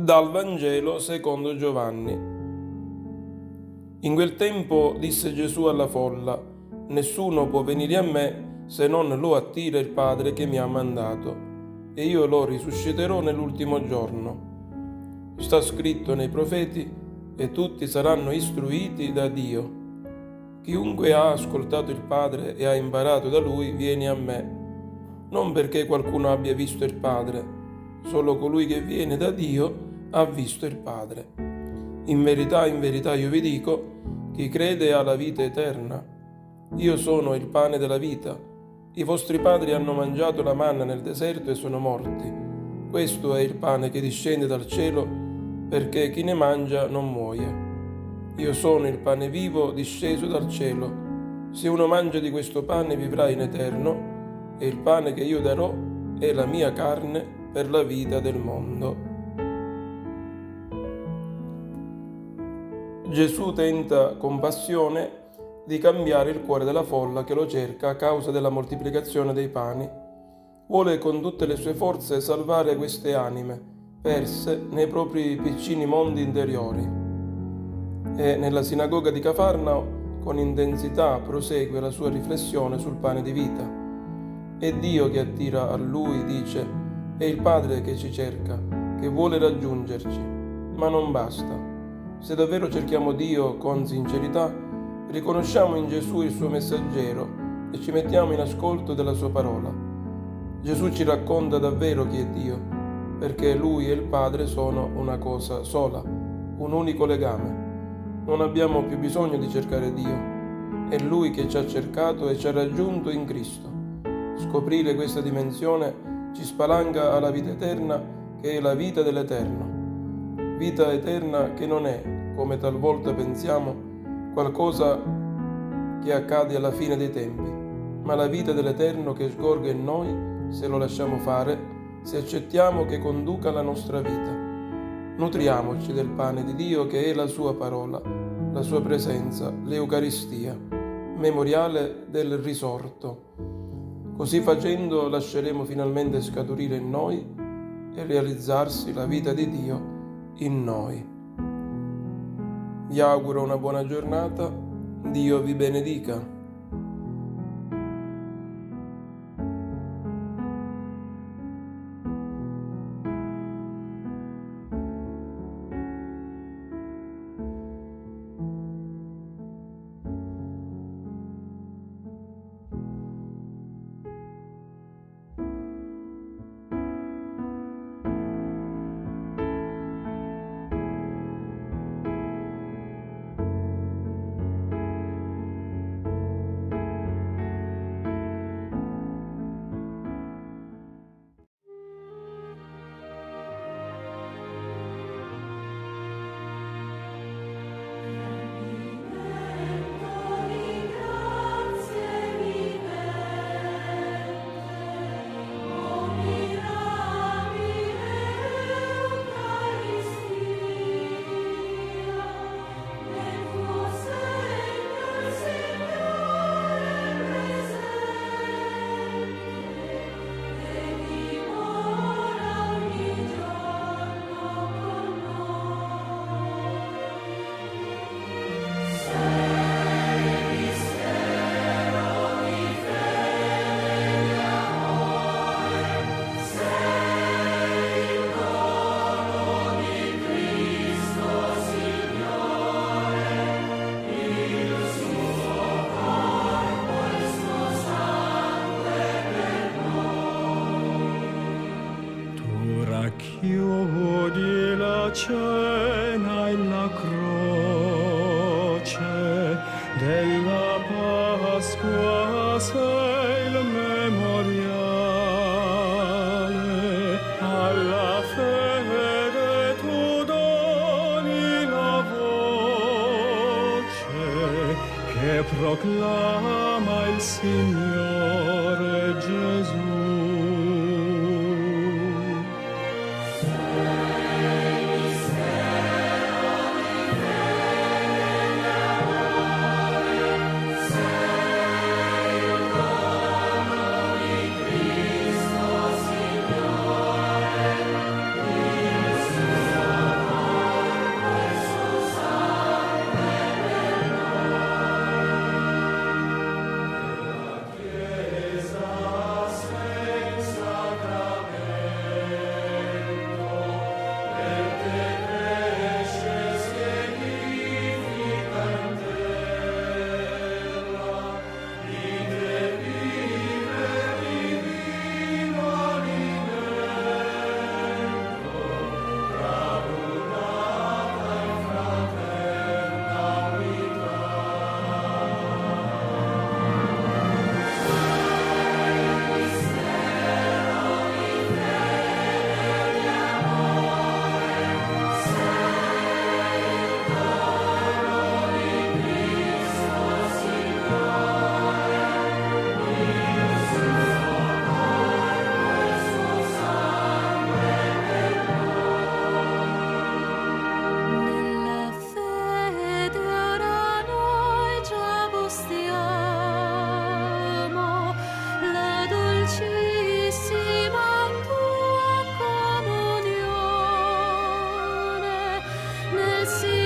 Dal Vangelo secondo Giovanni. In quel tempo disse Gesù alla folla, Nessuno può venire a me se non lo attira il Padre che mi ha mandato, e io lo risusciterò nell'ultimo giorno. Sta scritto nei profeti, e tutti saranno istruiti da Dio. Chiunque ha ascoltato il Padre e ha imparato da Lui viene a me, non perché qualcuno abbia visto il Padre, solo colui che viene da Dio ha visto il Padre. In verità, in verità io vi dico, chi crede ha la vita eterna. Io sono il pane della vita. I vostri padri hanno mangiato la manna nel deserto e sono morti. Questo è il pane che discende dal cielo, perché chi ne mangia non muoia. Io sono il pane vivo disceso dal cielo. Se uno mangia di questo pane vivrà in eterno, e il pane che io darò è la mia carne per la vita del mondo. Gesù tenta con passione di cambiare il cuore della folla che lo cerca a causa della moltiplicazione dei pani. Vuole con tutte le sue forze salvare queste anime, perse nei propri piccini mondi interiori. E nella sinagoga di Cafarnao con intensità prosegue la sua riflessione sul pane di vita. È Dio che attira a lui, dice, è il Padre che ci cerca, che vuole raggiungerci, ma non basta se davvero cerchiamo Dio con sincerità, riconosciamo in Gesù il suo messaggero e ci mettiamo in ascolto della sua parola. Gesù ci racconta davvero chi è Dio, perché Lui e il Padre sono una cosa sola, un unico legame. Non abbiamo più bisogno di cercare Dio, è Lui che ci ha cercato e ci ha raggiunto in Cristo. Scoprire questa dimensione ci spalanca alla vita eterna che è la vita dell'Eterno vita eterna che non è, come talvolta pensiamo, qualcosa che accade alla fine dei tempi, ma la vita dell'Eterno che sgorga in noi se lo lasciamo fare, se accettiamo che conduca la nostra vita. Nutriamoci del pane di Dio che è la sua parola, la sua presenza, l'Eucaristia, memoriale del risorto. Così facendo lasceremo finalmente scaturire in noi e realizzarsi la vita di Dio in noi. Vi auguro una buona giornata, Dio vi benedica. Anch'io la cena e la croce della Pasqua sei il memoriale. Alla fede tu doni la voce che proclama il Signore. Nel silenzio